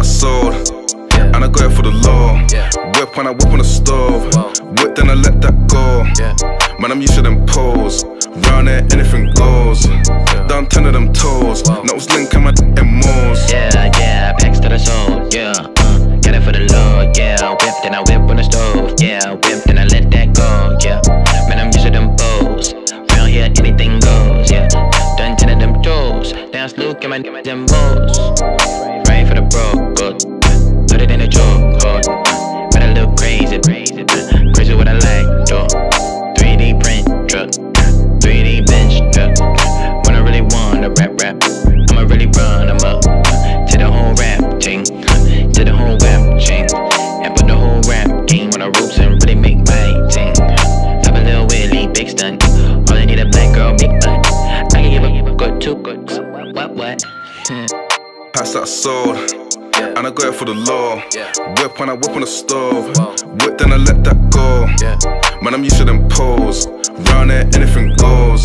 That sold. And I go for the law. Whip when I whip on the stove. Whip then I let that go. Man, I'm used to them poles. Round there, anything goes. Down ten of them toes. Nose link and my and moles. Yeah, yeah, packs to the soul, yeah. Uh, got it for the Lord, yeah. Whip, then I whip on the stove, yeah. Whip, then I let that go, yeah. Man, I'm used to them bows. Round here, anything goes, yeah. Done ten of them toes. Dance Luke and my, them bows. Whole rap chain, and put the whole rap game on the ropes and really make my thing. Top a little Willie, big stunt. All I need a black girl, big butt. I can give a good two good. What what? Hmm. Pass that sold. And I go it for the law. Whip when I whip on the stove. Whip then I let that go. Man, I'm used to them poles. Round there, anything goes.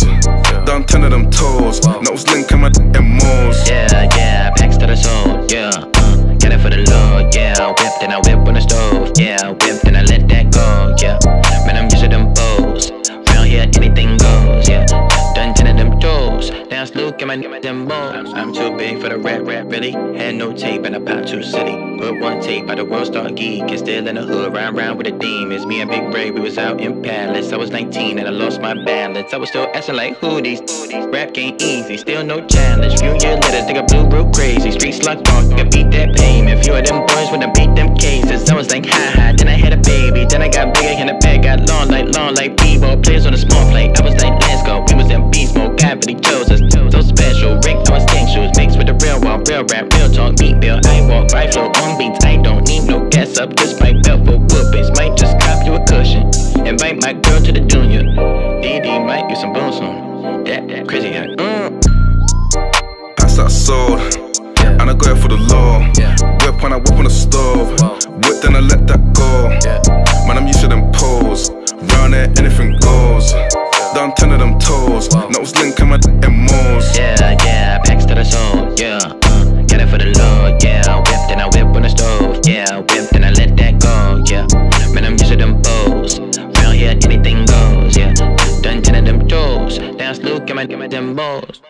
Dance Luke and my my them bows. I'm too big for the rap, rap, really. Had no tape and I popped too city. Put one tape by the world star geek and still in the hood, round round with the demons. Me and Big Ray, we was out in Palace. I was 19 and I lost my balance. I was still asking like who these rap game easy, still no challenge. Few years later, think I blew real crazy. Streets locked think I beat that payment. Few of them boys when I beat them cases. I was like ha ha, then I had a baby, then I got bigger and the bag got long like long like b-ball players on a small plate. I was like real rap, real talk, beat bill. I walk, right flow on beats. I don't need no gas up, just my belt for whoopings. Might just cop you a cushion. Invite my girl to the junior. DD might use some boom soon. That, that crazy hot. Mm. Pass that sold. And I go for the law. Whip when I whip on the stove. Whip Round here, anything goes,